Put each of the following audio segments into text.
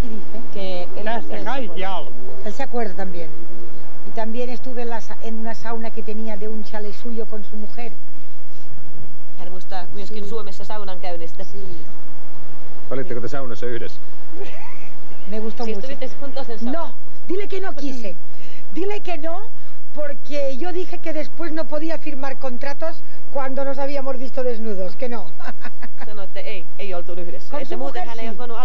¿Qué dice? Que, kaikki alkoi. Él se acuerda también. Y también estuve en, la en una sauna que tenía de un chalet suyo con su mujer. hän muistaa myöskin Suomessa saunan käynnistä. Olitteko te saunassa yhdessä? Me gustó Siis mucho. tulitte juntos en sauna? No, dile que no quise. Dile que no, porque yo dije que después no podía firmar contratos cuando nos habíamos visto desnudos. Que no. Sanoitte ei, ei oltu yhdessä. Muuten hän ei olisi voinut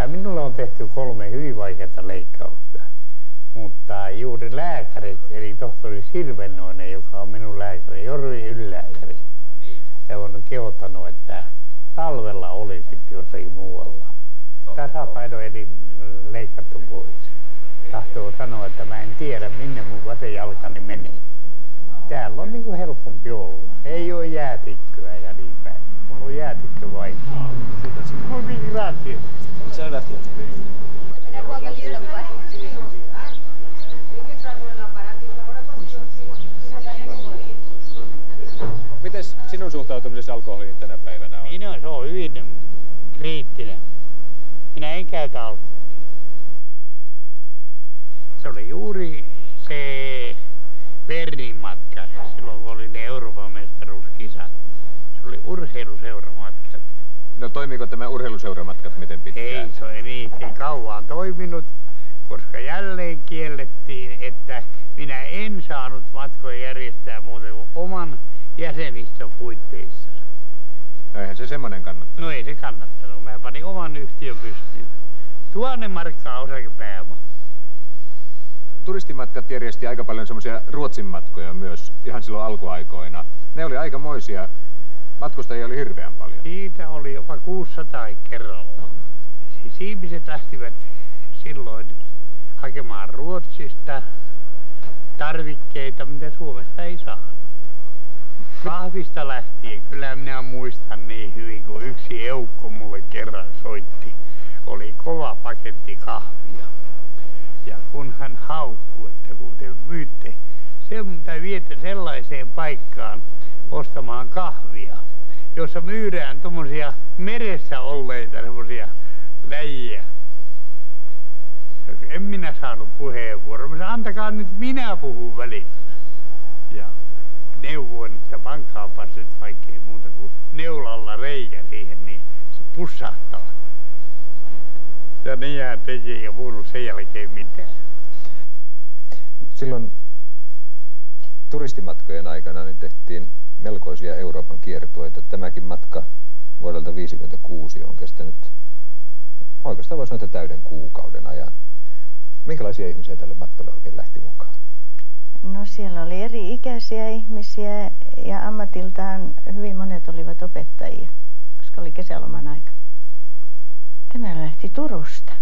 Kyllä minulla on tehty kolme hyvin vaikeaa leikkausta. Mutta juuri lääkärit, eli tohtori Silvennoinen, joka on minun lääkäri, Jorvi ylilääkäri, ja on kehottanut, että talvella olisit jossakin muualla. Tasapaino elin leikattu pois. Tahtoo sanoa, että mä en tiedä minne mun vasen jalkani menee. Täällä on niinku helpompi olla. Ei oo jäätikköä ja niin päin. Mulla on jäätikkö vaikea. Muy bien, gracias. Muchas gracias. Mites sinun suhtautumisesi alkoholiin tänä päivänä on? Minä se on hyvin kriittinen. Minä en käytä alkoholia. Se oli juuri se Bernin matka, silloin kun oli ne Euroopan mestaruuskisat. Se oli urheiluseuramatkat. No toimiiko tämä urheiluseuramatkat miten pitkään? Ei, se ei niin ei kauan toiminut, koska jälleen kiellettiin, että minä en saanut matkoja järjestää muuten kuin oman jäsenistön puitteissa. No eihän se semmonen kannattaa. No ei se kannattanut. Mä panin oman yhtiön pystyyn. Tuhannen markkaa osakepääoma. Turistimatkat järjesti aika paljon semmoisia Ruotsin matkoja myös ihan silloin alkuaikoina. Ne oli aikamoisia. Matkustajia oli hirveän paljon. Siitä oli jopa 600 kerralla. Siis ihmiset lähtivät silloin hakemaan Ruotsista tarvikkeita, mitä Suomesta ei saa. Kahvista lähtien, kyllä minä muistan niin hyvin, kun yksi eukko mulle kerran soitti. Oli kova paketti kahvia. Ja kun hän haukkui, että kun te myytte sen, tai viette sellaiseen paikkaan ostamaan kahvia, jossa myydään tuommoisia meressä olleita semmoisia läjiä. En minä saanut puheenvuoroa. Mä sanoin, antakaa nyt minä puhun välillä. Ja neuvoin, että pankaapas nyt vaikka ei muuta kuin neulalla reikä siihen, niin se pussahtaa. Ja niin hän teki eikä puhunut sen jälkeen mitään. Silloin turistimatkojen aikana niin tehtiin melkoisia Euroopan kiertueita. Tämäkin matka vuodelta 1956 on kestänyt oikeastaan voisi sanoa, täyden kuukauden ajan. Minkälaisia ihmisiä tälle matkalle oikein lähti mukaan? No siellä oli eri ikäisiä ihmisiä ja ammatiltaan hyvin monet olivat opettajia, koska oli kesäloman aika. Tämä lähti Turusta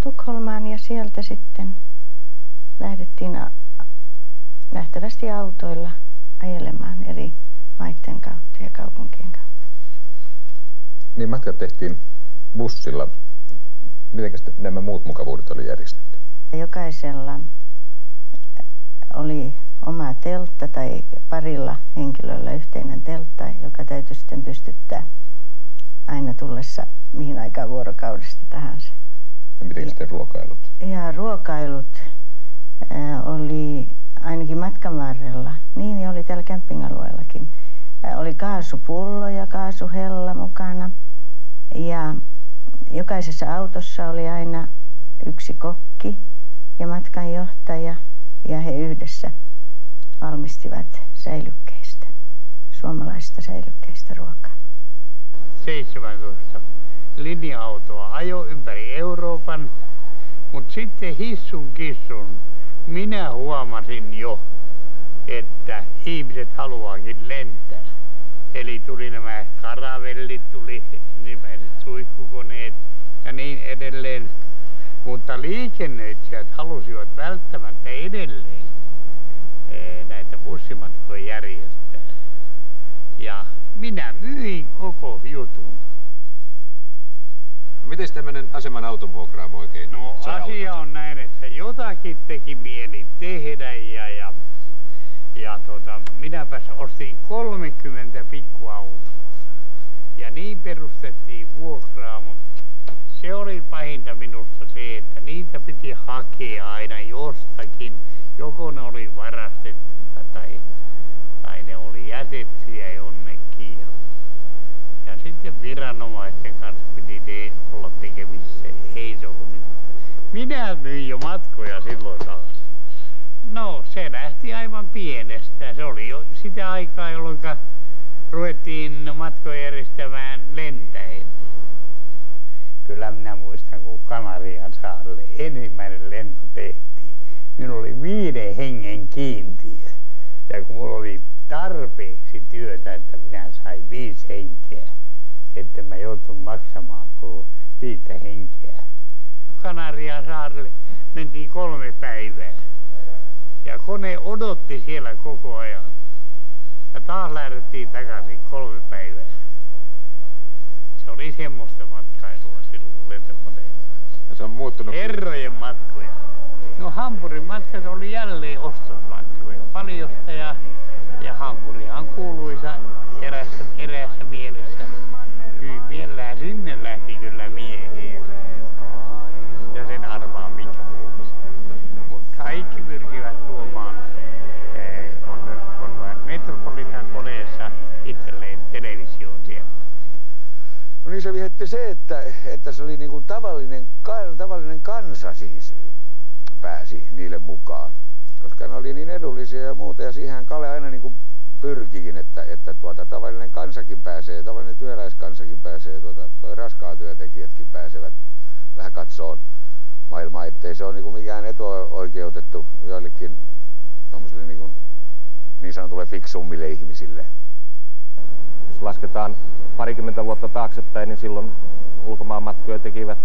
Tukholmaan ja sieltä sitten lähdettiin nähtävästi autoilla ajelemaan eri maiden kautta ja kaupunkien kautta. Niin matkat tehtiin bussilla. Miten nämä muut mukavuudet oli järjestetty? Jokaisella oli oma teltta tai parilla henkilöllä yhteinen teltta, joka täytyy sitten pystyttää aina tullessa mihin aikaan vuorokaudesta tahansa. Ja miten sitten ruokailut? Ja ruokailut äh, oli ainakin matkan varrella, niin oli täällä campingalueellakin. Äh, oli kaasupullo ja kaasuhella mukana ja jokaisessa autossa oli aina yksi kokki ja matkanjohtaja ja he yhdessä valmistivat säilykkeistä, suomalaisista säilykkeistä ruokaa. 17 linja-autoa ajo ympäri Euroopan, mutta sitten hissun kissun minä huomasin jo, että ihmiset haluaakin lentää. Eli tuli nämä karavellit, tuli nimelliset suihkukoneet ja niin edelleen. Mutta liikennöitsijät halusivat välttämättä edelleen eh, näitä bussimatkoja järjestää. Ja minä myin koko jutun. Miten tämmöinen aseman auton vuokraamo oikein No asia on näin, että jotakin teki mieli tehdä ja, ja, ja tota, minäpäs ostin 30 pikkuautoa. Ja niin perustettiin vuokraamo. Se oli pahinta minusta se, että niitä piti hakea aina jostakin. Joko ne oli varastettuja tai, tai ne oli jätettyjä jonnekin. Ja, ja sitten viranomaisten kanssa piti te, olla tekemissä. Ei se ollut mitään. Minä myin jo matkoja silloin taas. No se lähti aivan pienestä. Se oli jo sitä aikaa, jolloin ruvettiin matkoja järjestämään lentäen. Kyllä minä muistan, kun Kanarian saarelle ensimmäinen lento tehtiin. Minulla oli viiden hengen kiintiö. Ja kun mulla oli tarpeeksi työtä, että minä sain viisi henkeä, että mä joutunut maksamaan koko viittä henkeä. Kanarian saarelle mentiin kolme päivää. Ja kone odotti siellä koko ajan. Ja taas lähdettiin takaisin kolme päivää. Se oli semmoista matkailua silloin lentokoneella. Ja se on muuttunut. Herrojen matkoja. No Hampurin matkat oli jälleen ostosmatkoja. Paljosta ja, ja Hampurihan kuuluisa erässä, erässä niin se vietti se, että, että se oli niin kuin tavallinen, tavallinen kansa siis pääsi niille mukaan. Koska ne oli niin edullisia ja muuta ja siihen Kale aina niin kuin pyrkikin, että, että tuota, tavallinen kansakin pääsee, tavallinen työläiskansakin pääsee, tuota, toi raskaan työntekijätkin pääsevät vähän katsoon maailmaa, ettei se ole niin kuin mikään etuoikeutettu joillekin niin, kuin, niin sanotulle fiksummille ihmisille. Jos lasketaan parikymmentä vuotta taaksepäin, niin silloin ulkomaanmatkoja tekivät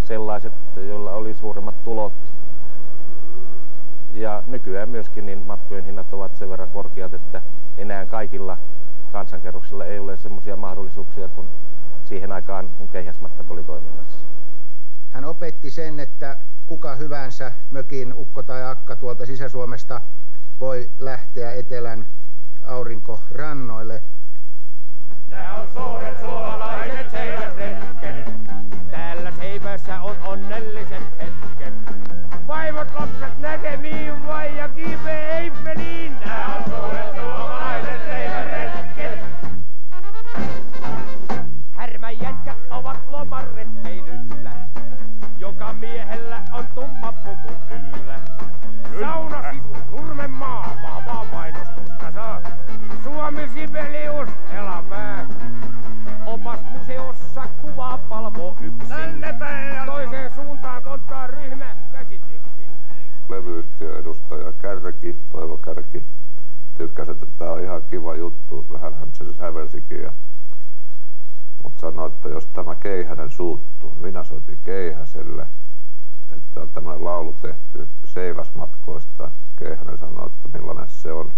sellaiset, joilla oli suuremmat tulot. Ja nykyään myöskin niin matkojen hinnat ovat sen verran korkeat, että enää kaikilla kansankerroksilla ei ole semmoisia mahdollisuuksia kuin siihen aikaan, kun keihäsmatkat oli toiminnassa. Hän opetti sen, että kuka hyvänsä mökin ukko tai akka tuolta Sisä-Suomesta voi lähteä etelän aurinkorannoille. Nää on suuret suomalaiset seiväsretket. Täällä seivässä on onnelliset hetket. Vaimot lapset näkemiin vai ja kiipee Eiffeliin. Nää on suuret suomalaiset seiväsretket. Härmän jätkät ovat lomaretkeilyllä. Joka miehellä on tumma puku yllä. Sauna yksin. Toiseen suuntaan konttaa ryhmä käsityksin. levyyhtiön edustaja Kärki, Toivo Kärki, tykkäsi, että tämä on ihan kiva juttu. Vähän hän se sävelsikin. Ja... mutta sanoi, että jos tämä Keihänen suuttuu, niin minä soitin Keihäselle, että on tämä laulu tehty Seiväsmatkoista. Keihänen sanoi, että millainen se on.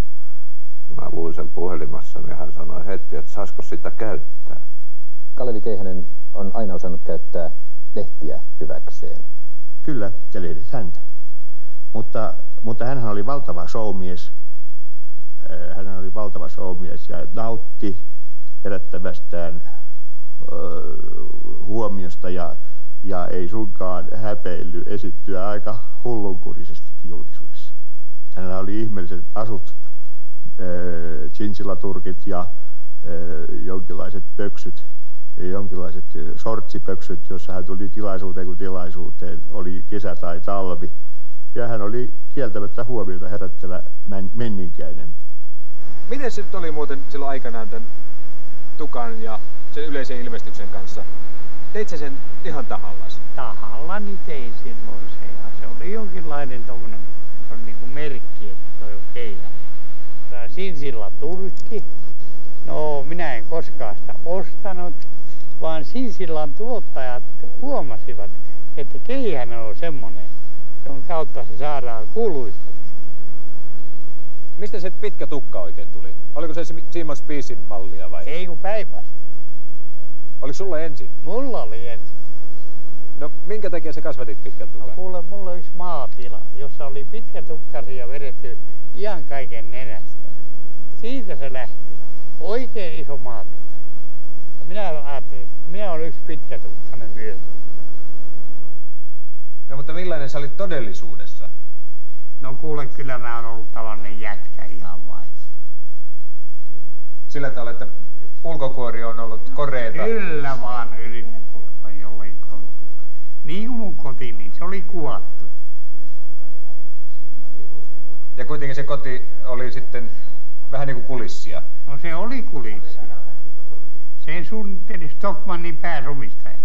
Mä luin sen puhelimassa, niin hän sanoi heti, että saisiko sitä käyttää. Kalevi Keihänen on aina osannut käyttää lehtiä hyväkseen. Kyllä, ja lehdet häntä. Mutta, mutta hän oli valtava showmies. Hän oli valtava showmies ja nautti herättävästään huomiosta ja, ja ei sunkaan häpeilly esittyä aika hullunkurisesti julkisuudessa. Hänellä oli ihmeelliset asut, chinchilla-turkit ja jonkinlaiset pöksyt, jonkinlaiset sortsipöksyt, jossa hän tuli tilaisuuteen kuin tilaisuuteen, oli kesä tai talvi. Ja hän oli kieltämättä huomiota herättävä menninkäinen. Miten se nyt oli muuten silloin aikanaan tämän Tukan ja sen yleisen ilmestyksen kanssa? Teit sen ihan tahallas? Tahallani tein silloin se ja se oli jonkinlainen tommonen, se on niinku merkki, että se on heidän. Sinsilla turkki. No minä en koskaan sitä ostanut, vaan Sinsillan tuottajat huomasivat, että keihänen on semmonen, jonka kautta se saadaan kuuluista. Mistä se pitkä tukka oikein tuli? Oliko se Simon Spiisin mallia vai? Ei kun päinvastoin. Oliko sulla ensin? Mulla oli ensin. No minkä takia sä kasvatit pitkän tukan? No kuule, mulla oli yksi maatila, jossa oli pitkä tukkasi ja vedetty ihan kaiken nenästä. Siitä se lähti. Oikein iso maatila. Ja minä minä olen yksi pitkä tukkainen myös. No mutta millainen sä olit todellisuudessa? No kuule, kyllä mä oon ollut tavallinen jätkä ihan vain. Sillä tavalla, että ulkokuori on ollut koreeta? Kyllä vaan yritettiin vaan jollain Niin kuin mun koti, niin se oli kuvattu. Ja kuitenkin se koti oli sitten vähän niin kuin kulissia? No se oli kulissia. Sen suunnitteli Stockmannin pääsomistaja.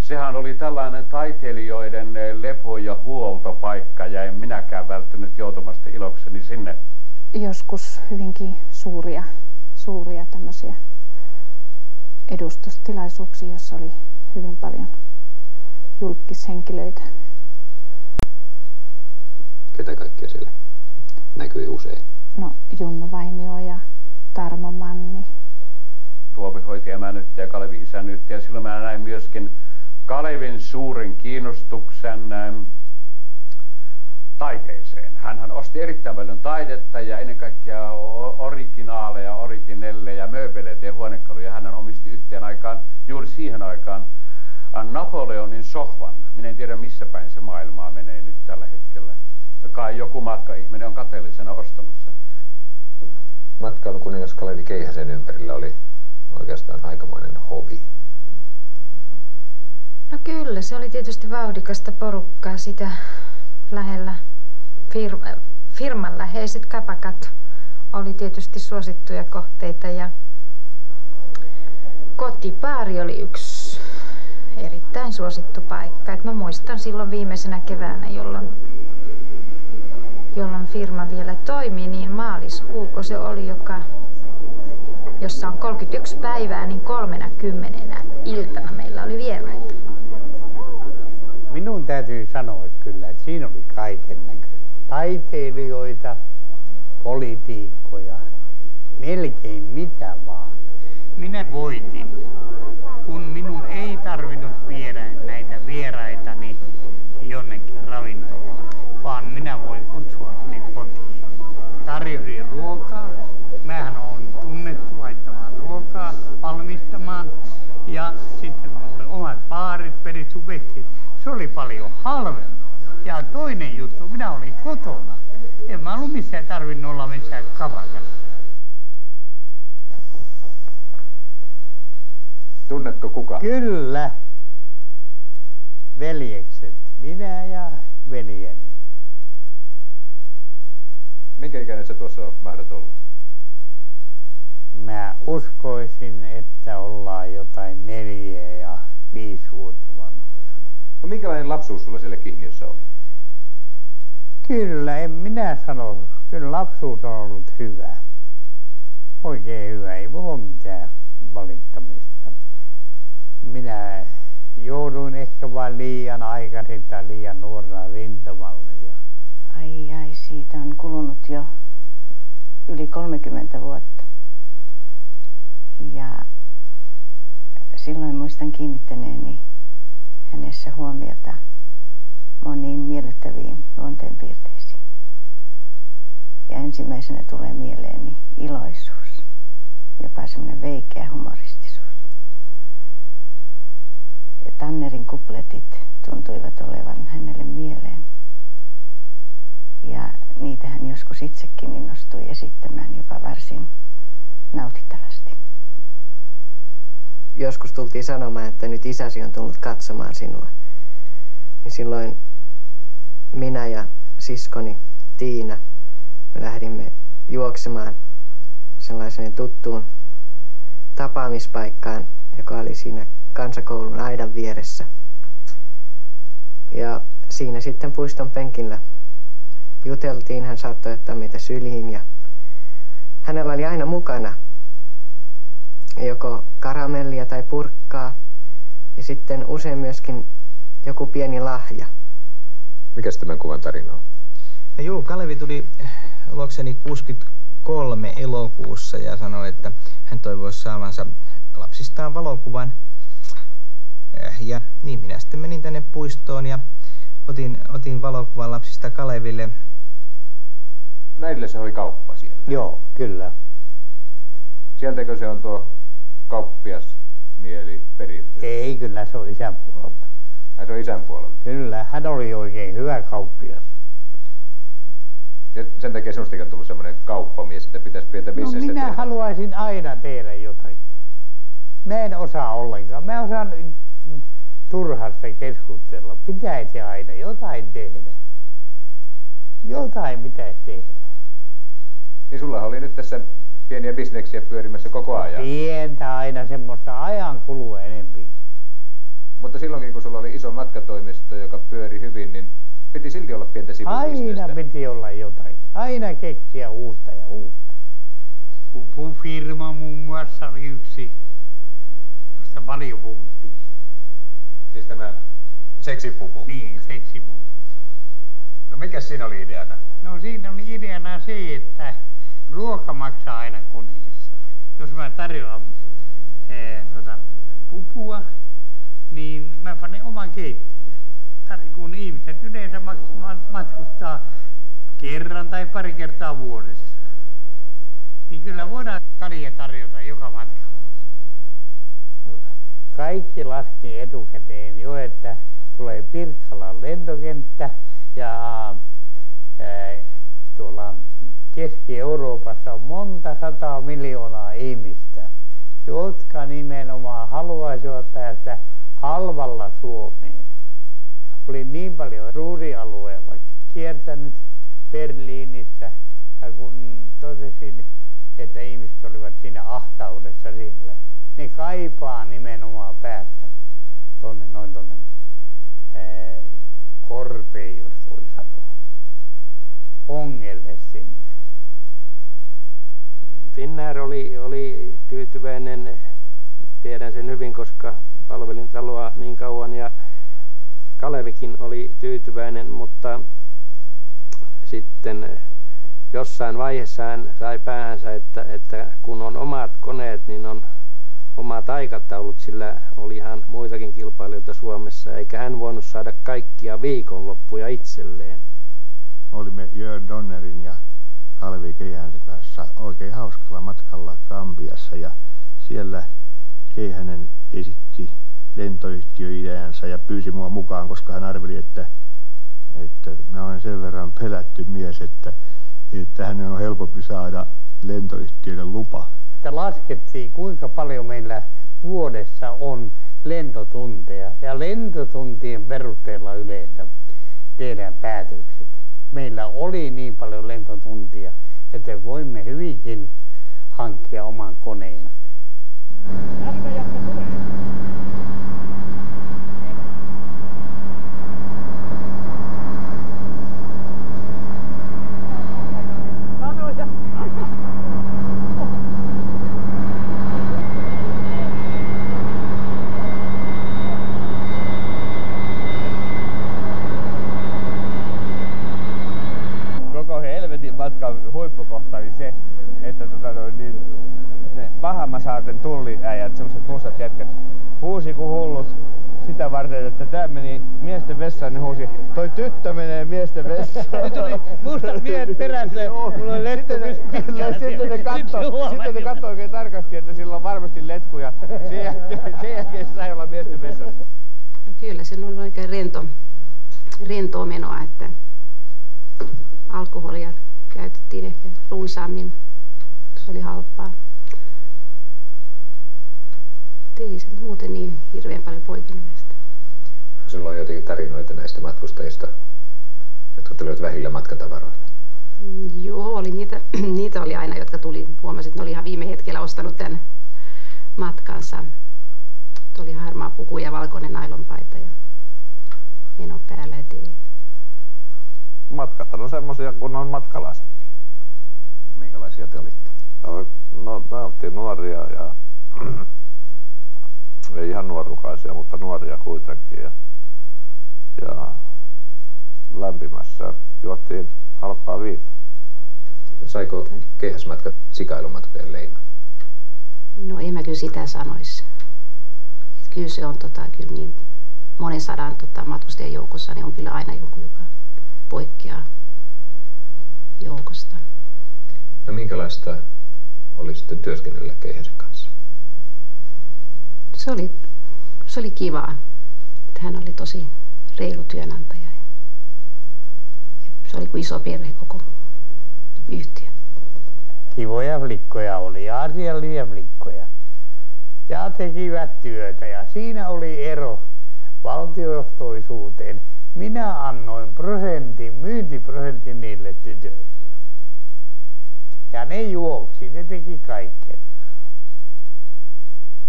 Sehän oli tällainen taiteilijoiden lepo- ja huoltopaikka ja en minäkään välttänyt joutumasta ilokseni sinne. Joskus hyvinkin suuria, suuria tämmöisiä edustustilaisuuksia, jossa oli hyvin paljon julkishenkilöitä. Ketä kaikkia siellä näkyi usein? No Junnu Vainio ja Tarmo Manni. Tuopihoitaja Männytti ja Kalevi Isänytti ja silloin mä näin myöskin Kalevin suuren kiinnostuksen ähm, taiteeseen. Hänhän osti erittäin paljon taidetta ja ennen kaikkea originaaleja, originelleja, mööpeleitä ja huonekaluja. Hän omisti yhteen aikaan, juuri siihen aikaan, äh, Napoleonin sohvan. Minä en tiedä missä päin se maailmaa menee nyt tällä hetkellä. Kai joku matkaihminen on kateellisena ostanut sen. Matkailu kuningas Kalevi Keihäsen ympärillä oli oikeastaan aikamoinen hobi. No kyllä, se oli tietysti vauhdikasta porukkaa sitä lähellä. Firma, firman läheiset kapakat oli tietysti suosittuja kohteita ja kotipaari oli yksi erittäin suosittu paikka. Et mä muistan silloin viimeisenä keväänä, jolloin, jolloin firma vielä toimi, niin maaliskuuko se oli, joka, jossa on 31 päivää, niin kolmena kymmenenä iltana meillä oli vieraita minun täytyy sanoa kyllä, että siinä oli kaiken näköistä. Taiteilijoita, politiikkoja, melkein mitä vaan. Minä voitin, kun minun ei tarvinnut viedä näitä vieraitani jonnekin ravintolaan, vaan minä voin kutsua sinne kotiin. Tarjosin ruokaa. Mähän on tunnettu laittamaan ruokaa, valmistamaan. Ja sitten mulla baarit, perittu vehkeet se oli paljon halvempi. Ja toinen juttu, minä olin kotona. En mä ollut missään tarvinnut olla missään kavakassa. Tunnetko kuka? Kyllä. Veljekset. Minä ja veljeni. Minkä ikäinen se tuossa on mahdat olla? Mä uskoisin, että ollaan jotain neljä ja viisi vuotta vanha. No minkälainen lapsuus sulla siellä Kihniössä oli? Kyllä, en minä sano. Kyllä lapsuus on ollut hyvä. Oikein hyvä, ei mulla ole mitään valittamista. Minä jouduin ehkä vain liian aikaisin tai liian nuorena rintamalle. Ja... Ai ai, siitä on kulunut jo yli 30 vuotta. Ja silloin muistan kiinnittäneeni hänessä huomiota moniin miellyttäviin luonteenpiirteisiin. Ja ensimmäisenä tulee mieleeni iloisuus, jopa semmoinen veikeä humoristisuus. Ja Tannerin kupletit tuntuivat olevan hänelle mieleen. Ja niitä hän joskus itsekin innostui esittämään jopa varsin nautittavasti. Joskus tultiin sanomaan, että nyt isäsi on tullut katsomaan sinua. Niin silloin minä ja siskoni Tiina, me lähdimme juoksemaan sellaiseen tuttuun tapaamispaikkaan, joka oli siinä kansakoulun aidan vieressä. Ja siinä sitten puiston penkillä juteltiin, hän saattoi ottaa meitä syliin ja hänellä oli aina mukana joko karamellia tai purkkaa ja sitten usein myöskin joku pieni lahja. Mikä tämän kuvan tarina on? No juu, Kalevi tuli luokseni 63 elokuussa ja sanoi, että hän toivoisi saavansa lapsistaan valokuvan. Ja niin minä sitten menin tänne puistoon ja otin, otin valokuvan lapsista Kaleville. Näille se oli kauppa siellä? Joo, kyllä. Sieltäkö se on tuo kauppias mieli periytynyt? Ei, kyllä se on isän puolelta. Ai se on isän puolelta? Kyllä, hän oli oikein hyvä kauppias. Ja sen takia sinustakin on tullut semmoinen kauppamies, että pitäisi pientä bisnestä no minä tehdä. haluaisin aina tehdä jotakin. Mä en osaa ollenkaan. Mä osaan turhasta keskustella. Pitäisi aina jotain tehdä. Jotain pitäisi tehdä. Niin sulla oli nyt tässä pieniä bisneksiä pyörimässä koko ajan. Pientä aina semmoista ajan kulua enempi. Mutta silloinkin kun sulla oli iso matkatoimisto, joka pyöri hyvin, niin piti silti olla pientä sivubisnestä. Aina piti olla jotakin. Aina keksiä uutta ja uutta. Pupufirma muun muassa oli yksi, josta paljon puhuttiin. Siis tämä seksipupu? Niin, seksipupu. No mikä siinä oli ideana? No siinä oli ideana se, että ruoka maksaa aina koneessa. Jos mä tarjoan ee, tota, pupua, niin mä panen oman keittiön. Kun ihmiset yleensä matkustaa kerran tai pari kertaa vuodessa, niin kyllä voidaan kalja tarjota joka matkalla. Kaikki laski etukäteen jo, että tulee Pirkkalan lentokenttä ja ää, tuolla Keski-Euroopassa on monta sataa miljoonaa ihmistä, jotka nimenomaan haluaisivat päästä halvalla Suomeen. Olin niin paljon ruurialueella kiertänyt Berliinissä ja kun totesin, että ihmiset olivat siinä ahtaudessa siellä, ne kaipaa nimenomaan päästä tuonne noin tuonne korpeen, jos voi sanoa. Ongelle sinne. Finnair oli, oli tyytyväinen, tiedän sen hyvin, koska palvelin taloa niin kauan ja Kalevikin oli tyytyväinen, mutta sitten jossain vaiheessa hän sai päähänsä, että, että kun on omat koneet, niin on omat aikataulut, sillä oli ihan muitakin kilpailijoita Suomessa, eikä hän voinut saada kaikkia viikonloppuja itselleen. Olimme Jörn Donnerin ja Kalvi Keihänsä kanssa oikein hauskalla matkalla Kambiassa ja siellä Keihänen esitti lentoyhtiöideansa ja pyysi mua mukaan, koska hän arveli, että, että mä olen sen verran pelätty mies, että, että hänen on helpompi saada lentoyhtiöille lupa. Laskettiin, kuinka paljon meillä vuodessa on lentotunteja ja lentotuntien perusteella yleensä tehdään päätökset. Meillä oli niin paljon lentotuntia, että voimme hyvinkin hankkia oman koneen. Armeijamme tulee. huusi kuin hullut sitä varten, että tämä meni miesten vessaan, ne huusi, toi tyttö menee miesten vessaan. Nyt tuli mustat miehet perässä, mulla oli letku sitten ne, sitten ne katsoi, sitten ne katsoi oikein tarkasti, että sillä on varmasti letku ja sen jälkeen, sen jälkeen se sai olla miesten vessassa. No kyllä se on oikein rento, rentoa menoa, että alkoholia käytettiin ehkä runsaammin. Se oli halpaa. Ei se muuten niin hirveän paljon poikennut Sinulla on jotenkin tarinoita näistä matkustajista, jotka tulivat vähillä matkatavaroilla. Joo, oli niitä, niitä oli aina, jotka tuli. Huomasin, että ne oli ihan viime hetkellä ostanut tämän matkansa. Tuli harmaa puku ja valkoinen nailonpaita ja meno päällä, et ei. Matkat on semmoisia kuin on matkalaisetkin. Minkälaisia te olitte? No, no me oltiin nuoria ja ei ihan nuorukaisia, mutta nuoria kuitenkin. Ja, ja lämpimässä juottiin halpaa viinaa. Saiko keihäsmatkat sikailumatkojen leiman? No en mä kyllä sitä sanoisi. Et kyllä se on tota, kyllä niin monen sadan tota, matkustajan joukossa, niin on kyllä aina joku, joka poikkeaa joukosta. No minkälaista oli sitten työskennellä keihäsen kanssa? Se oli, se oli kivaa. Että hän oli tosi reilu työnantaja. Se oli kuin iso perhe koko yhtiö. Kivoja flikkoja oli, asiallisia flikkoja. Ja tekivät työtä ja siinä oli ero valtiojohtoisuuteen. Minä annoin prosentin, myyntiprosentin niille tytöille. Ja ne juoksi, ne teki kaikkea.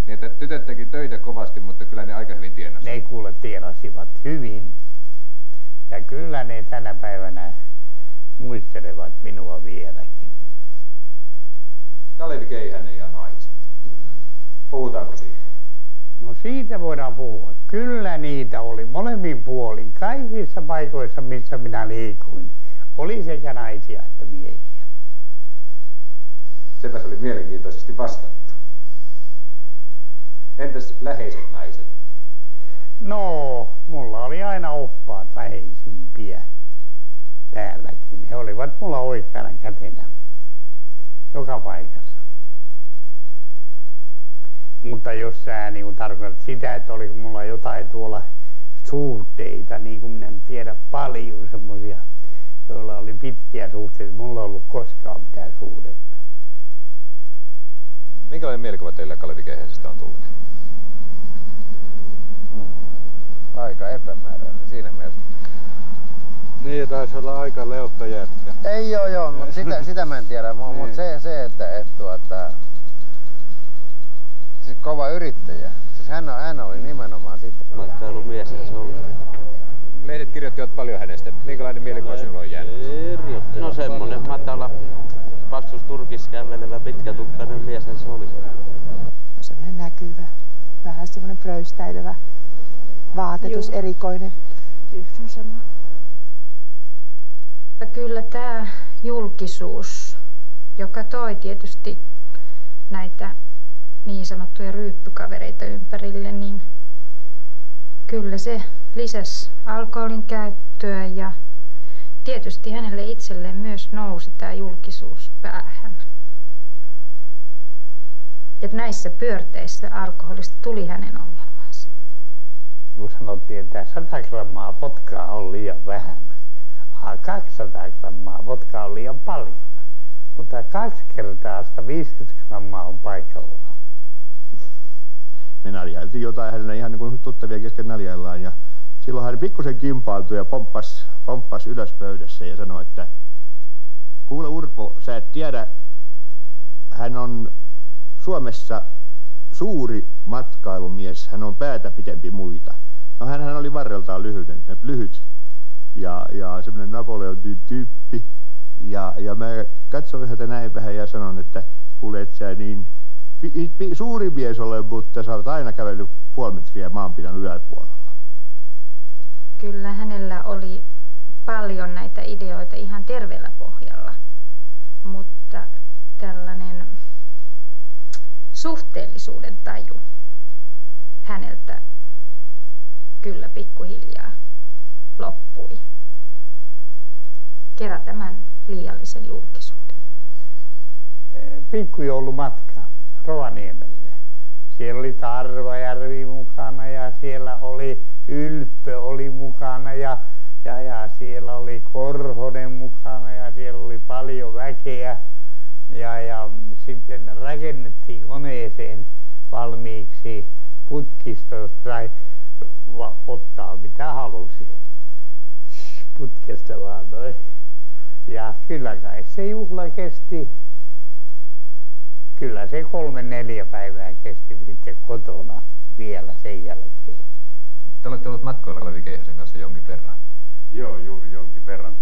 Niin, että tytöt teki töitä kovasti, mutta kyllä ne aika hyvin tienasivat. Ne kuule tienasivat hyvin. Ja kyllä ne tänä päivänä muistelevat minua vieläkin. Kalevi Keihänen ja naiset. Puhutaanko siitä? No siitä voidaan puhua. Kyllä niitä oli molemmin puolin. Kaikissa paikoissa, missä minä liikuin, oli sekä naisia että miehiä. Sepä se oli mielenkiintoisesti vastattu. Entäs läheiset naiset? No, mulla oli aina oppaat läheisimpiä täälläkin. He olivat mulla oikeana kätenä joka paikassa. Mutta jos sä niin tarkoitat sitä, että oliko mulla jotain tuolla suhteita, niin kuin minä en tiedä paljon semmoisia, joilla oli pitkiä suhteita. Mulla ei ollut koskaan mitään suhdetta. Minkälainen mielikuva teille Kalevi Keihäsestä on tullut? Aika epämääräinen siinä mielessä. Niin, taisi olla aika leukka jätkä. Ei joo joo, mutta sitä, sitä mä en tiedä. Niin. Mutta se, se, että et, tuota, siis kova yrittäjä. Siis hän, hän oli nimenomaan sitten. Matkailumies se oli. Lehdet kirjoittivat paljon hänestä. Minkälainen mielikuva sinulla on jäänyt? No semmonen matala, paksus turkis kävelevä, pitkätukkainen mies se oli. Semmoinen näkyvä, vähän semmoinen pröystäilevä, vaatetus Juu. erikoinen. Yhdyn samaan. Kyllä tämä julkisuus, joka toi tietysti näitä niin sanottuja ryyppykavereita ympärille, niin kyllä se lisäsi alkoholin käyttöä ja tietysti hänelle itselleen myös nousi tämä julkisuus päähän. Ja näissä pyörteissä alkoholista tuli hänen ongelmansa. Kun sanottiin, että 100 grammaa vodkaa on liian vähän. Ah, 200 grammaa vodkaa on liian paljon. Mutta kaksi kertaa 150 grammaa on paikallaan. Me näljailtiin jotain hänelle ihan niin kuin tuttavia kesken näljaillaan ja silloin hän pikkusen kimpaantui ja pomppas, pomppas ylös pöydässä ja sanoi, että kuule Urpo, sä et tiedä, hän on Suomessa suuri matkailumies, hän on päätä pitempi muita. No hän oli varreltaan lyhyt, lyhyt ja, ja semmoinen Napoleonin tyyppi. Ja, ja mä katsoin häntä näin vähän ja sanon, että kuule, et sä niin pi, pi, suuri mies ole, mutta sä oot aina kävellyt puoli metriä maanpinnan yläpuolella. Kyllä hänellä oli paljon näitä ideoita ihan terveellä pohjalla, mutta tällainen suhteellisuuden taju häneltä kyllä pikkuhiljaa loppui. Kerä tämän liiallisen julkisuuden. Pikkujoulumatka Rovaniemelle. Siellä oli Tarvajärvi mukana ja siellä oli Ylppö oli mukana ja, ja, ja siellä oli Korhonen mukana ja siellä oli paljon väkeä. Ja, ja sitten rakennettiin koneeseen valmiiksi putkista, josta sai ottaa mitä halusi. Putkesta vaan noin. Ja kyllä kai se juhla kesti, kyllä se kolme neljä päivää kesti sitten kotona vielä sen jälkeen. Te olette ollut matkoilla Kalevi Keihäsen kanssa jonkin verran. Joo, juuri jonkin verran.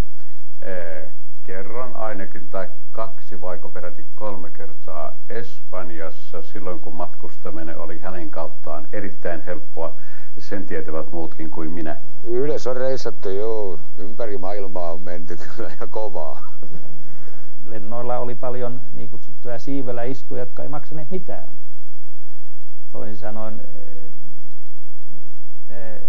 Ee, kerran ainakin tai kaksi vaiko peräti kolme kertaa Espanjassa silloin kun matkustaminen oli hänen kauttaan erittäin helppoa. Sen tietävät muutkin kuin minä. Yhdessä on reissattu joo, ympäri maailmaa on menty kyllä ja kovaa. Lennoilla oli paljon niin kutsuttuja siivellä istuja, jotka ei maksaneet mitään. Toisin sanoen eh,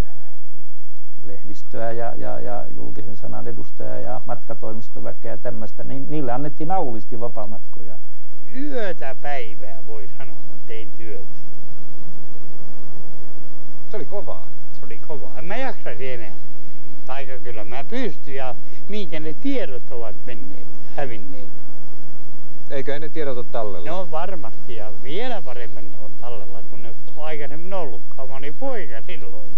lehdistöä ja, ja, ja julkisen sanan edustajaa ja matkatoimistoväkeä ja tämmöistä, niin niille annettiin naulisti vapaamatkoja. Yötä päivää voi sanoa, tein työtä. Se oli kovaa. Se oli kovaa. En mä jaksaisin enää. Taika kyllä mä pystyn ja minkä ne tiedot ovat menneet, hävinneet. Eikö ne tiedot ole tallella? Ne on varmasti ja vielä paremmin ne on tallella kuin ne aikaisemmin ollutkaan. Mä olin poika silloin.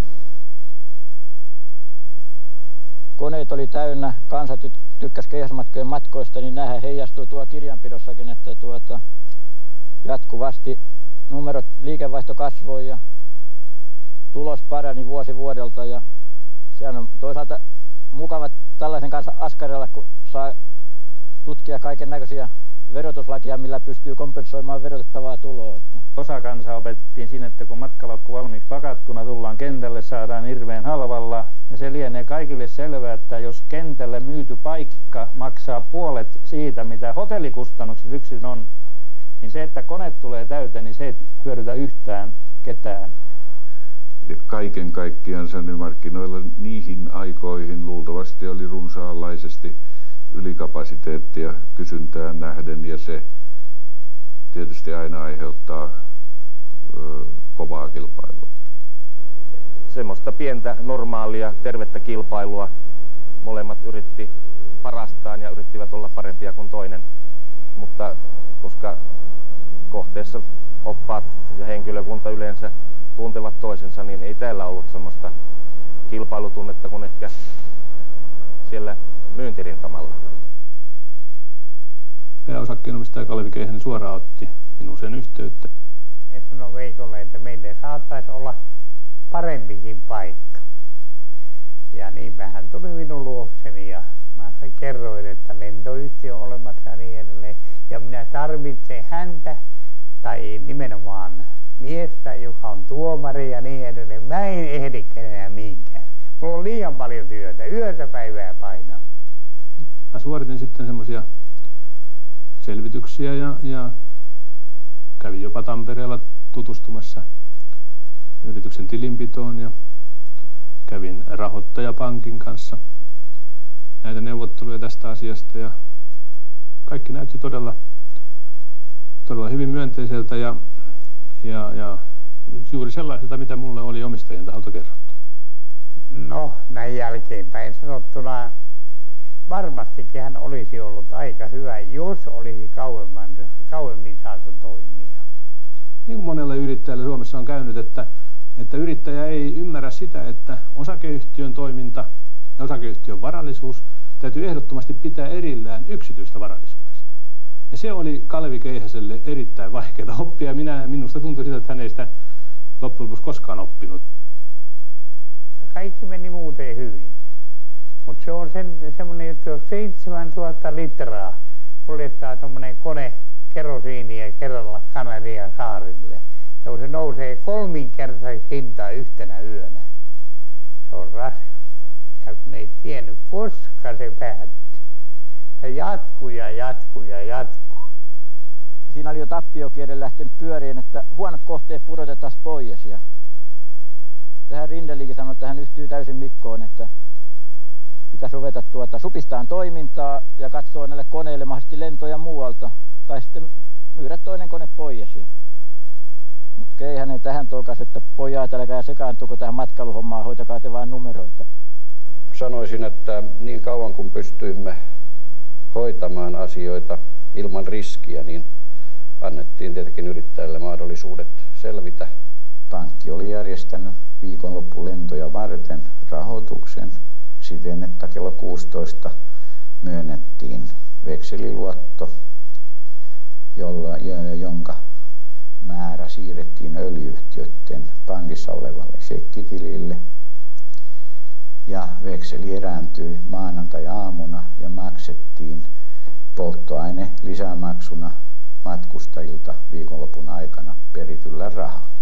Koneet oli täynnä, kansa tykkäsi keihäsmatkojen matkoista, niin nähän heijastuu tuo kirjanpidossakin, että tuota, jatkuvasti numerot, liikevaihto kasvoi ja tulos parani vuosi vuodelta ja sehän on toisaalta mukava tällaisen kanssa askarella, kun saa tutkia kaiken näköisiä verotuslakia, millä pystyy kompensoimaan verotettavaa tuloa. Että. Osa kansaa opetettiin siinä, että kun matkalaukku valmiiksi pakattuna tullaan kentälle, saadaan hirveän halvalla. Ja se lienee kaikille selvää, että jos kentälle myyty paikka maksaa puolet siitä, mitä hotellikustannukset yksin on, niin se, että kone tulee täyteen, niin se ei hyödytä yhtään ketään. Ja kaiken kaikkiaan markkinoilla niihin aikoihin luultavasti oli runsaanlaisesti ylikapasiteettia kysyntään nähden ja se tietysti aina aiheuttaa ö, kovaa kilpailua. Semmoista pientä, normaalia, tervettä kilpailua. Molemmat yritti parastaan ja yrittivät olla parempia kuin toinen. Mutta koska kohteessa oppaat ja henkilökunta yleensä tuntevat toisensa, niin ei täällä ollut semmoista kilpailutunnetta kuin ehkä siellä myyntirintamalla. Pääosakkeenomistaja Kalevi Keihänen suoraan otti minun sen yhteyttä. Ja sanoi Veikolle, että meille saattaisi olla parempikin paikka. Ja niinpä hän tuli minun luokseni ja mä kerroin, että lentoyhtiö on olemassa ja niin edelleen. Ja minä tarvitsen häntä tai nimenomaan miestä, joka on tuomari ja niin edelleen. Mä en ehdi enää mihinkään. Mulla on liian paljon työtä, yötä päivää painaa. Mä suoritin sitten semmoisia selvityksiä ja, ja kävin jopa Tampereella tutustumassa yrityksen tilinpitoon ja kävin rahoittajapankin kanssa näitä neuvotteluja tästä asiasta ja kaikki näytti todella, todella hyvin myönteiseltä ja, ja, ja juuri sellaiselta, mitä mulle oli omistajien taholta kerrottu. No, näin jälkeenpäin sanottuna varmastikin hän olisi ollut aika hyvä, jos olisi kauemmin, kauemmin saatu toimia. Niin kuin monella yrittäjällä Suomessa on käynyt, että, että yrittäjä ei ymmärrä sitä, että osakeyhtiön toiminta ja osakeyhtiön varallisuus täytyy ehdottomasti pitää erillään yksityistä varallisuudesta. Ja se oli Kalevi Keihäselle erittäin vaikeaa oppia. Minä, minusta tuntui sitä, että hän ei sitä loppujen lopuksi koskaan oppinut. Kaikki meni muuten hyvin. Mutta se on sen, semmoinen, että jos 7000 litraa kuljettaa tuommoinen kone kerosiinia kerralla Kanarian saarille, ja se nousee kolminkertaisesti hintaa yhtenä yönä, se on raskasta. Ja kun ei tiennyt, koska se päättyy. Se jatkuu ja jatkuu ja jatkuu. Siinä oli jo tappiokierre lähtenyt pyöriin, että huonot kohteet pudotetaan pois ja tähän Rindelikin sanoi, että hän yhtyy täysin Mikkoon, että pitäisi ruveta tuota, supistaan toimintaa ja katsoa näille koneille mahdollisesti lentoja muualta. Tai sitten myydä toinen kone pois. Mutta Keihänen tähän tokas, että pojat älkää sekaantuko tähän matkailuhommaan, hoitakaa te vain numeroita. Sanoisin, että niin kauan kun pystyimme hoitamaan asioita ilman riskiä, niin annettiin tietenkin yrittäjille mahdollisuudet selvitä. Pankki oli järjestänyt viikonloppulentoja varten rahoituksen siten, että kello 16 myönnettiin vekseliluotto, jolla, jonka määrä siirrettiin öljyhtiöiden pankissa olevalle shekkitilille. Ja vekseli erääntyi maanantai-aamuna ja maksettiin polttoaine lisämaksuna matkustajilta viikonlopun aikana perityllä rahalla.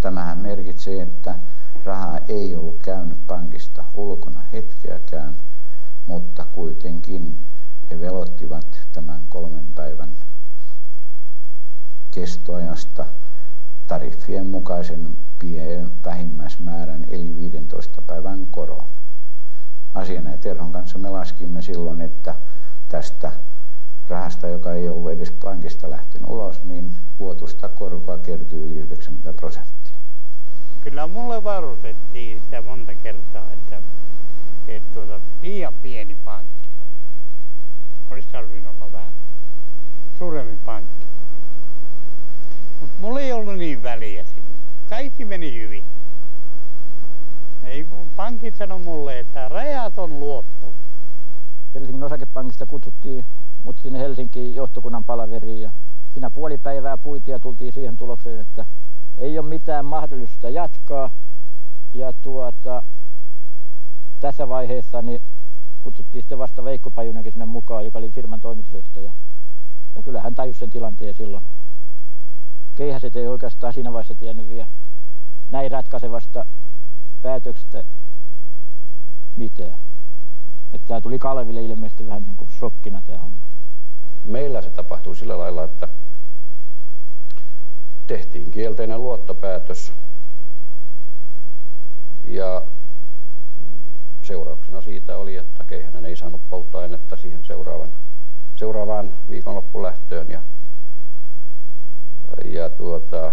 Tämähän merkitsee, että raha ei ollut käynyt pankista ulkona hetkeäkään, mutta kuitenkin he velottivat tämän kolmen päivän kestoajasta tariffien mukaisen pien vähimmäismäärän eli 15 päivän koron. Asiana ja Terhon kanssa me laskimme silloin, että tästä rahasta, joka ei ollut edes pankista lähtenyt ulos, niin vuotusta korkoa kertyy yli 90 prosenttia. Kyllä mulle varoitettiin sitä monta kertaa, että, että tuota, liian pieni pankki. Olisi tarvinnut olla vähän suurempi pankki. Mutta mulla ei ollut niin väliä silloin. Kaikki meni hyvin. Ei, pankit sanoi mulle, että rajaton luotto. Helsingin osakepankista kutsuttiin mut sinne Helsinkiin johtokunnan palaveriin ja siinä puoli päivää puitiin ja tultiin siihen tulokseen, että ei ole mitään mahdollisuutta jatkaa. Ja tuota, tässä vaiheessa niin kutsuttiin sitten vasta Veikko Pajunenkin sinne mukaan, joka oli firman toimitusjohtaja. Ja kyllä hän tajusi sen tilanteen silloin. Keihäset ei oikeastaan siinä vaiheessa tiennyt vielä näin ratkaisevasta päätöksestä mitään. Että tämä tuli Kaleville ilmeisesti vähän niin kuin shokkina tämä homma. Meillä se tapahtui sillä lailla, että tehtiin kielteinen luottopäätös ja seurauksena siitä oli, että Keihänen ei saanut polttoainetta siihen seuraavan, seuraavaan viikonloppulähtöön ja, ja tuota,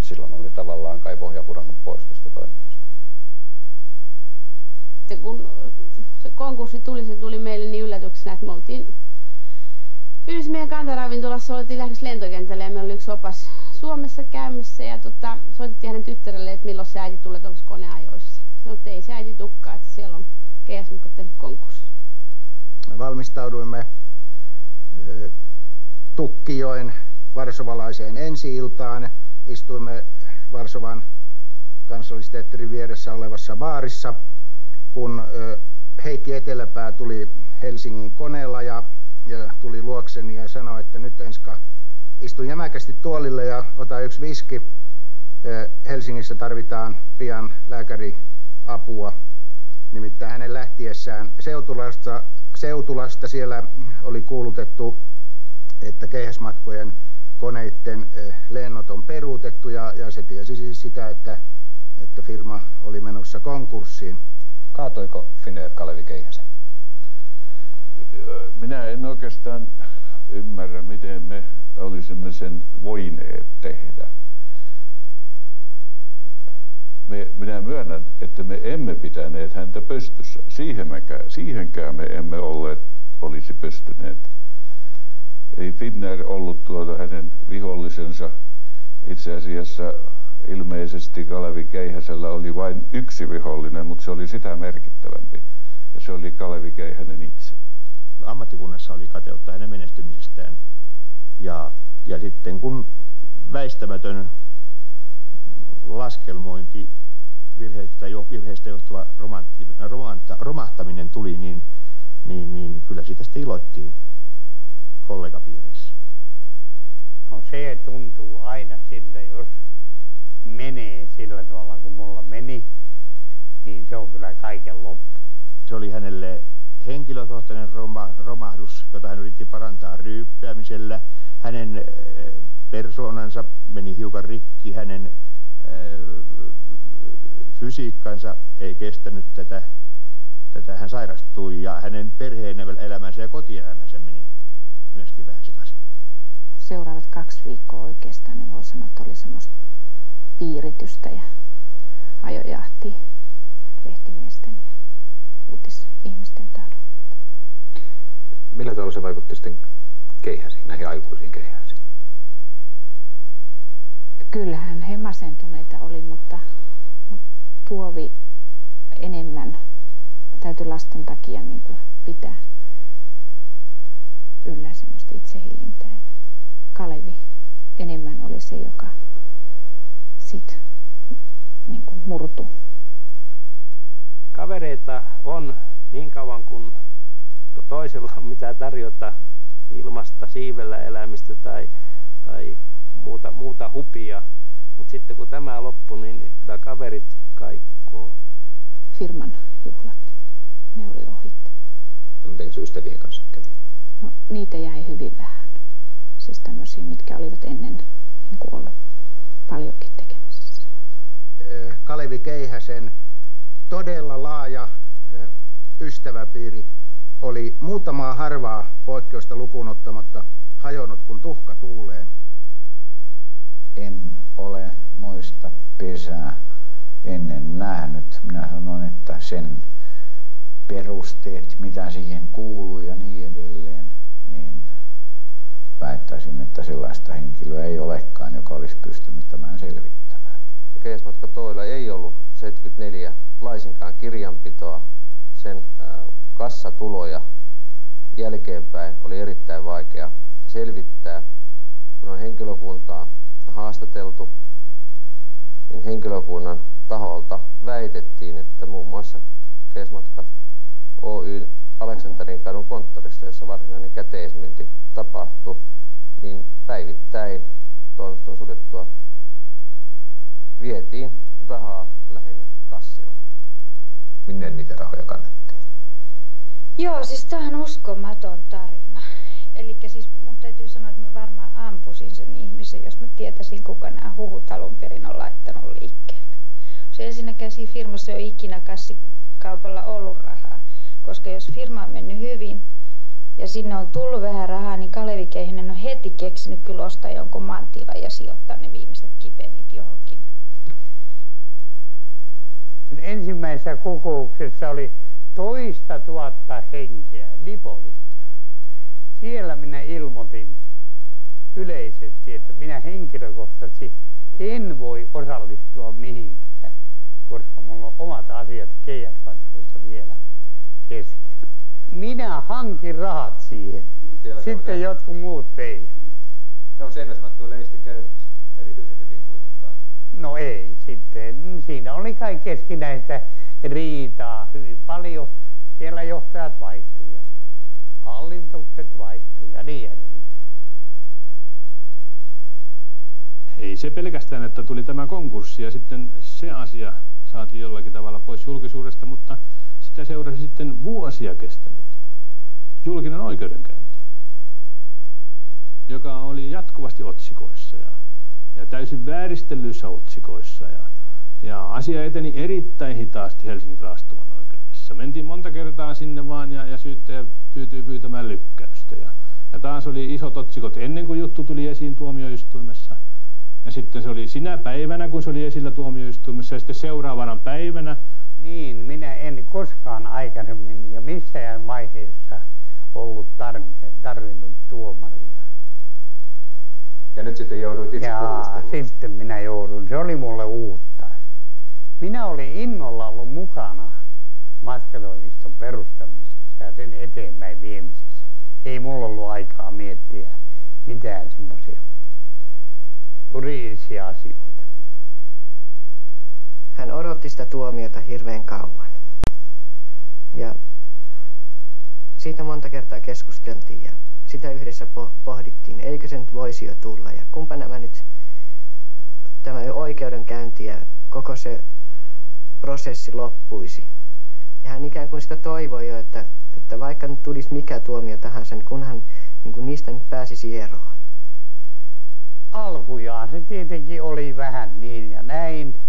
silloin oli tavallaan kai pohja pudonnut pois tästä toiminnasta. Sitten kun se konkurssi tuli, se tuli meille niin yllätyksenä, että me oltiin yhdessä meidän kantaravintolassa oltiin lähdössä lentokentälle ja meillä oli yksi opas Suomessa käymässä ja tota, soitettiin hänen tyttärelle, että milloin se äiti tulee, onko kone ajoissa. Sanoi, että ei se äiti tukkaa, että siellä on GS Mikko tehnyt konkurssi. Me valmistauduimme Tukkijoen varsovalaiseen ensi-iltaan. Istuimme Varsovan kansallisteatterin vieressä olevassa baarissa, kun Heikki Eteläpää tuli Helsingin koneella ja, ja tuli luokseni ja sanoi, että nyt Enska istu jämäkästi tuolille ja ota yksi viski. Helsingissä tarvitaan pian lääkäriapua. Nimittäin hänen lähtiessään Seutulasta, Seutulasta siellä oli kuulutettu, että keihäsmatkojen koneiden lennot on peruutettu ja, ja se tiesi siis sitä, että, että firma oli menossa konkurssiin. Kaatoiko Finnair Kalevi Keihäsen? Minä en oikeastaan ymmärrä, miten me olisimme sen voineet tehdä. Me, minä myönnän, että me emme pitäneet häntä pystyssä. Siihenkään, siihenkään me emme olleet, olisi pystyneet. Ei Finnair ollut tuota hänen vihollisensa. Itse asiassa ilmeisesti Kalevi Keihäsellä oli vain yksi vihollinen, mutta se oli sitä merkittävämpi. Ja se oli Kalevi Keihänen itse. Ammattikunnassa oli kateutta hänen menestymisestään. Ja, ja sitten kun väistämätön laskelmointi virheestä, jo, virheestä johtuva romantti, romanta, romahtaminen tuli, niin, niin, niin kyllä siitä sitten iloittiin kollegapiireissä. No se tuntuu aina siltä, jos menee sillä tavalla kuin mulla meni, niin se on kyllä kaiken loppu. Se oli hänelle henkilökohtainen roma, romahdus, jota hän yritti parantaa ryyppäämisellä. Hänen persoonansa meni hiukan rikki, hänen fysiikkansa ei kestänyt tätä, tätä hän sairastui ja hänen perheen elämänsä ja kotielämänsä meni myöskin vähän sekaisin. Seuraavat kaksi viikkoa oikeastaan, niin voi sanoa, että oli semmoista piiritystä ja ajojahtia lehtimiesten ja uutisihmisten tahdon. Millä tavalla se vaikutti sitten keihäsiin, näihin aikuisiin keihäsiin? Kyllähän he masentuneita oli, mutta, mutta tuovi enemmän täytyy lasten takia niin kuin pitää yllä semmoista itsehillintää. Ja Kalevi enemmän oli se, joka sit niin kuin murtu. Kavereita on niin kauan kuin toisella on mitä tarjota ilmasta, siivellä elämistä tai, tai muuta, muuta hupia. Mutta sitten kun tämä loppui, niin kyllä kaverit kaikkoo. Firman juhlat, ne oli ohitte. No miten se ystävien kanssa kävi? No niitä jäi hyvin vähän. Siis tämmöisiä, mitkä olivat ennen niin kuin ollut paljonkin tekemisissä. Kalevi Keihäsen todella laaja ystäväpiiri oli muutamaa harvaa poikkeusta lukuun ottamatta hajonnut kuin tuhka tuuleen. En ole moista pesää ennen nähnyt. Minä sanon, että sen perusteet, mitä siihen kuuluu ja niin edelleen, niin väittäisin, että sellaista henkilöä ei olekaan, joka olisi pystynyt tämän selvittämään. Keismatka Toilla ei ollut 74 laisinkaan kirjanpitoa. Sen kassatuloja jälkeenpäin oli erittäin vaikea selvittää. Kun on henkilökuntaa haastateltu, niin henkilökunnan taholta väitettiin, että muun muassa Keismatkat Oy Aleksanterin kadun konttorista, jossa varsinainen käteismyynti tapahtui, niin päivittäin toimiston suljettua vietiin rahaa lähinnä kassilla. Minne niitä rahoja kannettiin? Joo, siis tämä on uskomaton tarina. Eli siis mun täytyy sanoa, että mä varmaan ampusin sen ihmisen, jos mä tietäisin, kuka nämä huhut alun perin on laittanut liikkeelle. Se ensinnäkään siinä firmassa ei ole ikinä kassikaupalla ollut rahaa, koska jos firma on mennyt hyvin ja sinne on tullut vähän rahaa, niin Kalevi Keihinen on heti keksinyt kyllä ostaa jonkun maantilan ja sijoittaa ne viimeiset kipennit johonkin. Ensimmäisessä kokouksessa oli toista tuhatta henkeä Dipolissa. Siellä minä ilmoitin yleisesti, että minä henkilökohtaisesti en voi osallistua mihinkään, koska minulla on omat asiat keijätmatkoissa vielä kesken. Minä hankin rahat siihen. Siellä sitten jotkut muut vei. No seiväsmatkoille ei sitten käynyt erityisen hyvin kuitenkaan. No ei sitten. Siinä oli kai keskinäistä riitaa hyvin paljon. Siellä johtajat vaihtui ja hallintukset vaihtui ja niin edelleen. Ei se pelkästään, että tuli tämä konkurssi ja sitten se asia saatiin jollakin tavalla pois julkisuudesta, mutta sitä seurasi sitten vuosia kestänyt julkinen oikeudenkäynti, joka oli jatkuvasti otsikoissa ja, ja täysin vääristellyissä otsikoissa ja, ja asia eteni erittäin hitaasti Helsingin raastuvan oikeudessa. Mentiin monta kertaa sinne vaan ja, ja syyttäjä tyytyi pyytämään lykkäystä ja, ja taas oli isot otsikot ennen kuin juttu tuli esiin tuomioistuimessa – ja sitten se oli sinä päivänä, kun se oli esillä tuomioistuimessa ja sitten seuraavana päivänä. Niin, minä en koskaan aikaisemmin ja missään vaiheessa ollut tarvinnut tuomaria. Ja nyt sitten jouduit itse Ja sitten minä joudun. Se oli mulle uutta. Minä olin innolla ollut mukana matkatoimiston perustamisessa ja sen eteenpäin viemisessä. Ei mulla ollut aikaa miettiä mitään semmoisia juridisia asioita. Hän odotti sitä tuomiota hirveän kauan. Ja siitä monta kertaa keskusteltiin ja sitä yhdessä pohdittiin, eikö se nyt voisi jo tulla ja kumpa nämä nyt, tämä oikeudenkäynti ja koko se prosessi loppuisi. Ja hän ikään kuin sitä toivoi jo, että, että vaikka nyt tulisi mikä tuomio tahansa, niin kunhan niin kuin niistä nyt pääsisi eroon alkujaan se tietenkin oli vähän niin ja näin.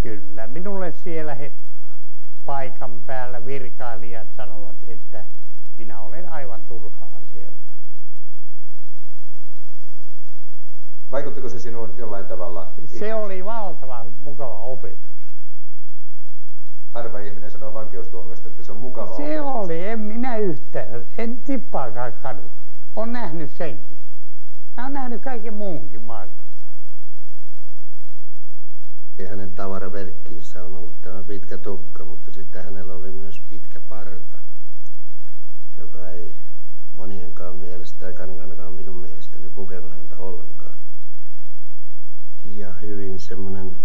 Kyllä, minulle siellä he, paikan päällä virkailijat sanovat, että minä olen aivan turhaan siellä. Vaikuttiko se sinuun jollain tavalla? Se oli valtavan mukava opetus. Harva ihminen sanoo vankeustuomiosta, että se on mukava Se opetus. oli, en minä yhtään, en tippaakaan kadu. On nähnyt senkin. Mä oon nähnyt kaiken muunkin maailmassa. Ja hänen tavaraverkkinsä on ollut tämä pitkä tukka, mutta sitten hänellä oli myös pitkä parta, joka ei monienkaan mielestä, eikä ainakaan minun mielestäni pukenut häntä ollenkaan. Ja hyvin semmoinen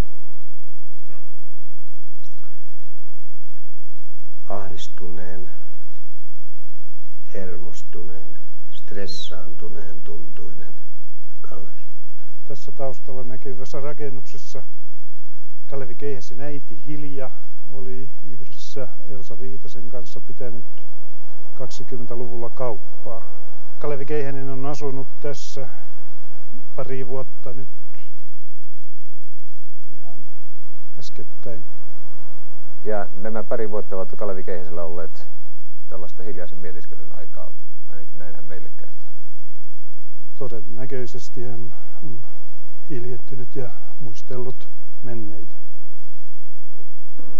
ahdistuneen, hermostuneen, stressaantuneen tuntuinen kaveri. Tässä taustalla näkyvässä rakennuksessa Kalevi Keihäsen äiti Hilja oli yhdessä Elsa Viitasen kanssa pitänyt 20-luvulla kauppaa. Kalevi Keihänen on asunut tässä pari vuotta nyt ihan äskettäin. Ja nämä pari vuotta ovat Kalevi Keihäsellä olleet tällaista hiljaisen mietiskelyn aikaa, ainakin näin hän meille kertoo. Todennäköisesti hän on hiljentynyt ja muistellut menneitä.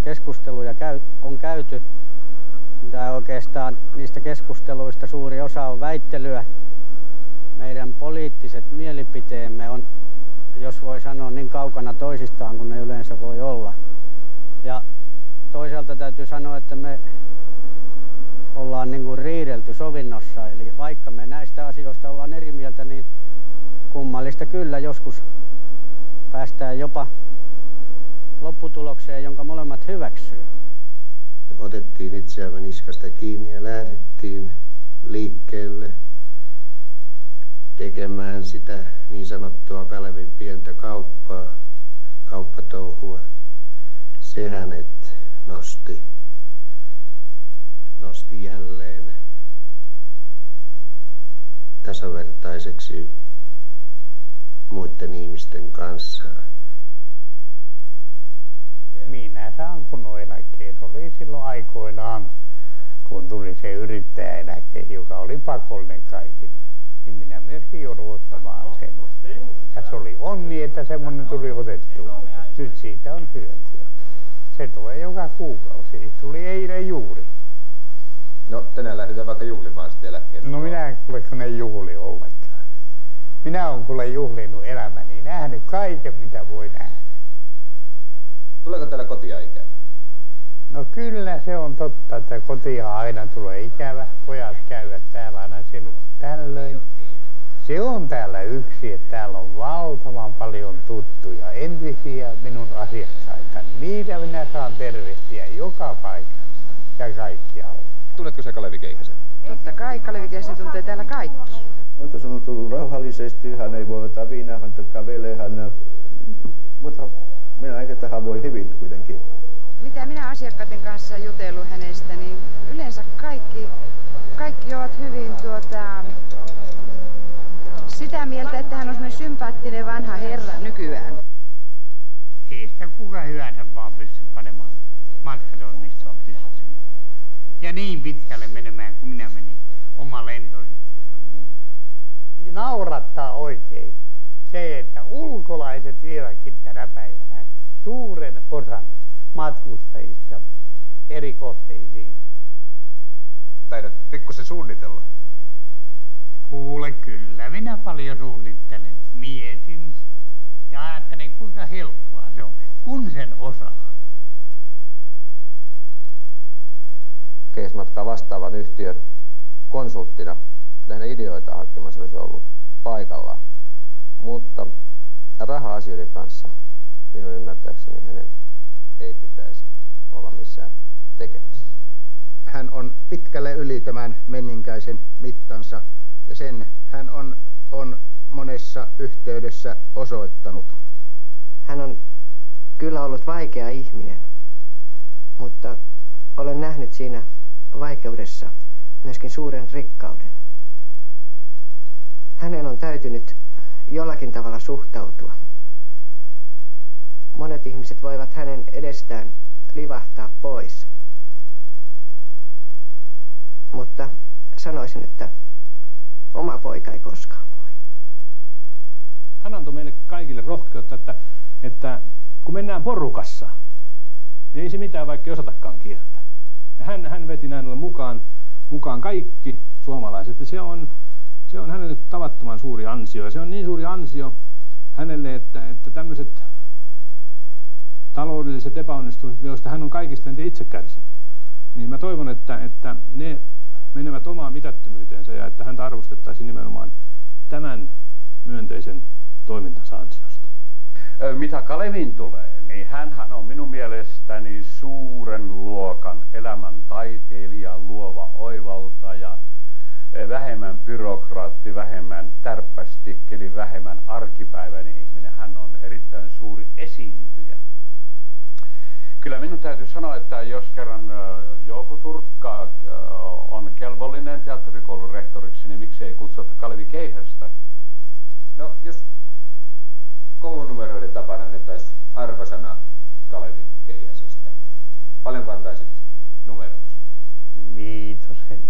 Keskusteluja käy, on käyty. Tämä oikeastaan niistä keskusteluista suuri osa on väittelyä. Meidän poliittiset mielipiteemme on, jos voi sanoa, niin kaukana toisistaan kuin ne yleensä voi olla. Ja toisaalta täytyy sanoa, että me ollaan niin kuin riidelty sovinnossa. Eli vaikka me näistä asioista ollaan eri mieltä, niin kummallista kyllä joskus päästään jopa lopputulokseen, jonka molemmat hyväksyy. Otettiin itseämme niskasta kiinni ja lähdettiin liikkeelle tekemään sitä niin sanottua Kalevin pientä kauppaa, kauppatouhua. Se hänet nosti, nosti jälleen tasavertaiseksi muiden ihmisten kanssa. Minä saan kunnon eläkkeen. Se oli silloin aikoinaan, kun tuli se yrittäjäeläke, joka oli pakollinen kaikille. Niin minä myöskin joudun ottamaan sen. Ja se oli onni, että semmoinen tuli otettu. Nyt siitä on hyötyä. Se tulee joka kuukausi. Tuli eilen juuri. No tänään lähdetään vaikka juhlimaan sitten eläkkeelle. No minä en kuule, kun ei juhli ollenkaan. Minä olen kuule juhlinut elämäni, nähnyt kaiken mitä voi nähdä. Tuleeko täällä kotia ikävä? No kyllä se on totta, että kotia aina tulee ikävä. Pojat käyvät täällä aina silloin tällöin. Se on täällä yksi, että täällä on valtavan paljon tuttuja entisiä minun asiakkaita. Niitä minä saan tervehtiä joka paikassa ja kaikkialla. Tunnetko sä Kalevi Keihäsen? Totta kai Kalevi Keihäsen tuntee täällä kaikki. Mutta se on tullut rauhallisesti, hän ei voi ottaa viinaa, hän kävelee, hän, mutta minä näen, että hän voi hyvin kuitenkin. Mitä minä asiakkaiden kanssa jutellut hänestä, niin yleensä kaikki, kaikki ovat hyvin tuota, sitä mieltä, että hän on semmoinen sympaattinen vanha herra nykyään. Ei sitä kuka hyvänsä vaan pysty panemaan matkatoimistoon pystyyn. Ja niin pitkälle menemään kuin minä menin oma lentoyhtiön ja muuta. Ja naurattaa oikein se, että ulkolaiset vievätkin tänä päivänä suuren osan matkustajista eri kohteisiin. Taidat pikkusen suunnitella. Kuule, kyllä minä paljon suunnittelen. Mietin ja ajattelen, kuinka helppoa se on, kun sen osaa. Keismatkaa vastaavan yhtiön konsulttina lähinnä ideoita hankkimassa olisi ollut paikallaan. Mutta raha-asioiden kanssa minun ymmärtääkseni hänen ei pitäisi olla missään tekemisissä. Hän on pitkälle yli tämän menninkäisen mittansa ja sen hän on, on monessa yhteydessä osoittanut. Hän on kyllä ollut vaikea ihminen, mutta olen nähnyt siinä vaikeudessa myöskin suuren rikkauden. Hänen on täytynyt jollakin tavalla suhtautua. monet ihmiset voivat hänen edestään livahtaa pois. Mutta sanoisin, että oma poika ei koskaan voi. Hän antoi meille kaikille rohkeutta, että, että kun mennään porukassa, niin ei se mitään vaikka ei osatakaan kieltä. Ja hän, hän veti näin mukaan, mukaan kaikki suomalaiset. Ja se on, se on hänelle tavattoman suuri ansio. Ja se on niin suuri ansio hänelle, että, että tämmöiset taloudelliset epäonnistumiset, joista hän on kaikista eniten itse kärsinyt, niin mä toivon, että, että ne menevät omaan mitättömyyteensä ja että häntä arvostettaisiin nimenomaan tämän myönteisen toimintansa ansiosta. Mitä Kalevin tulee, niin hän on minun mielestäni suuren luokan elämän taiteilija, luova oivaltaja, vähemmän byrokraatti, vähemmän tärppästikkeli, vähemmän arkipäiväinen ihminen. Hän on erittäin suuri esiintyjä. Kyllä minun täytyy sanoa, että jos kerran Jouko Turkka on kelvollinen teatterikoulun rehtoriksi, niin miksei kutsuta Kalevi Keihästä? No, jos koulunumeroiden tapana annettaisiin arvosana Kalevi Keihäsestä. Paljon antaisit numeroksi? Viitosen.